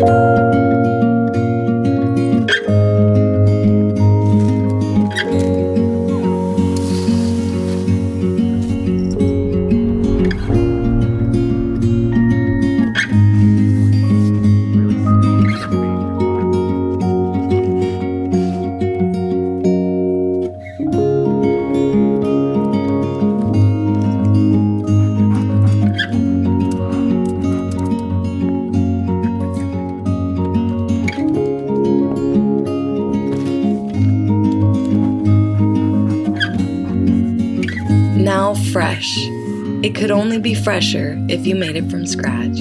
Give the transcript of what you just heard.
Bye. Smell fresh. It could only be fresher if you made it from scratch.